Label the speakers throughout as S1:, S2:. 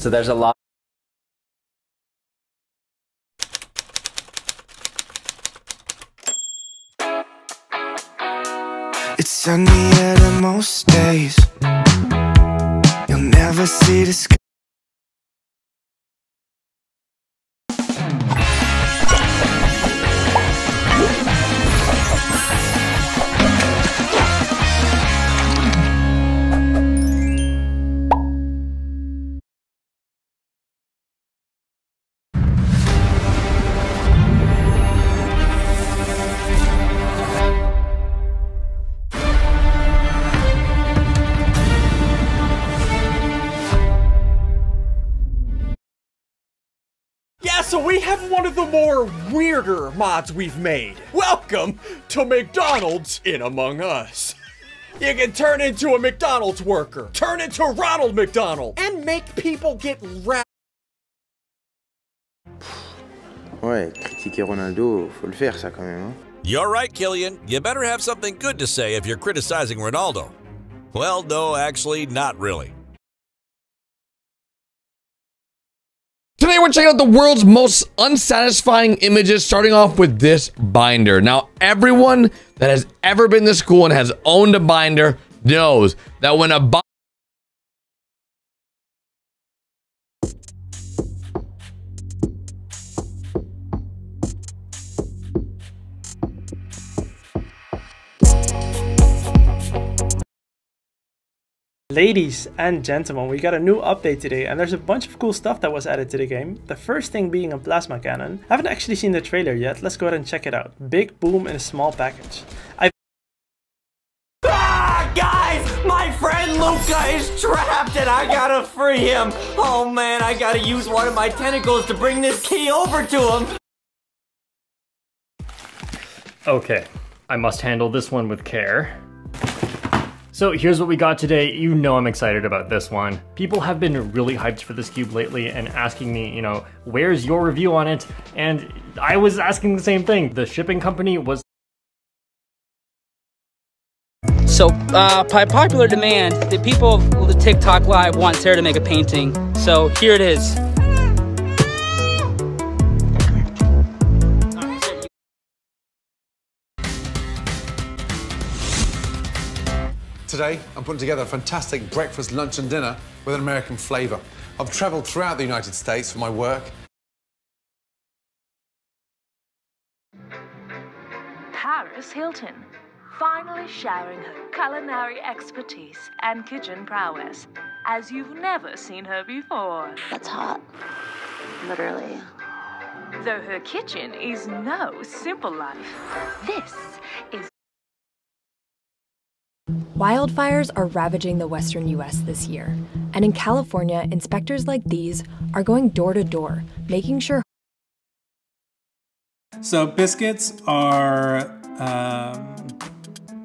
S1: So there's a lot.
S2: It's sunny at the most days. You'll never see the sky.
S3: So we have one of the more weirder mods we've made. Welcome to McDonald's in Among Us. You can turn into a McDonald's worker, turn into Ronald McDonald, and make people get ra-
S4: Ouais, critiquer Ronaldo, faut le faire ça quand même. Hein.
S5: You're right, Killian. You better have something good to say if you're criticizing Ronaldo. Well, no, actually, not really.
S6: We're checking out the world's most unsatisfying images, starting off with this binder. Now, everyone that has ever been to school and has owned a binder knows that when a binder
S7: Ladies and gentlemen, we got a new update today and there's a bunch of cool stuff that was added to the game. The first thing being a plasma cannon. I haven't actually seen the trailer yet, let's go ahead and check it out. Big boom in a small package. I
S8: Ah, guys, my friend Luca is trapped and I gotta free him. Oh man, I gotta use one of my tentacles to bring this key over to him.
S9: Okay, I must handle this one with care. So here's what we got today. You know I'm excited about this one. People have been really hyped for this cube lately and asking me, you know, where's your review on it? And I was asking the same thing. The shipping company was
S10: So, uh, by popular demand, the people of the TikTok Live want Sarah to make a painting. So here it is.
S11: Today, I'm putting together a fantastic breakfast, lunch, and dinner with an American flavour. I've travelled throughout the United States for my work.
S12: Paris Hilton, finally showering her culinary expertise and kitchen prowess as you've never seen her before.
S13: That's hot. Literally.
S12: Though her kitchen is no simple life, this is
S14: Wildfires are ravaging the western U.S. this year, and in California, inspectors like these are going door to door, making sure.
S15: So, biscuits are um,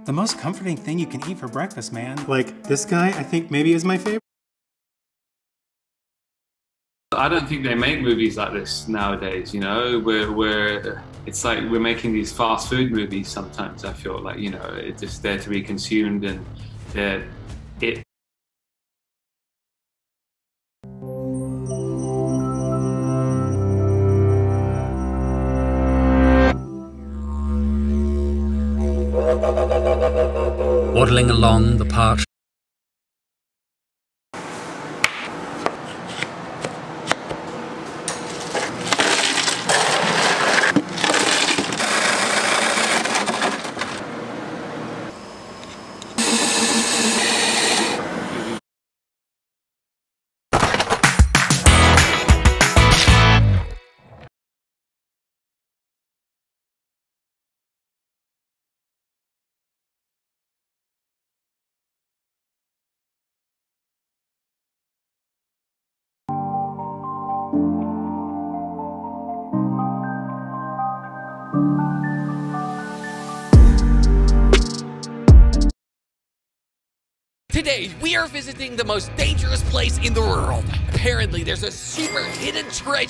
S15: the most comforting thing you can eat for breakfast, man. Like, this guy, I think maybe is my favorite.
S16: I don't think they make movies like this nowadays. You know, we're we're it's like we're making these fast food movies. Sometimes I feel like you know it's just there to be consumed and uh, it.
S17: Waddling along the parched
S18: Today, we are visiting the most dangerous place in the world. Apparently, there's a super hidden treasure.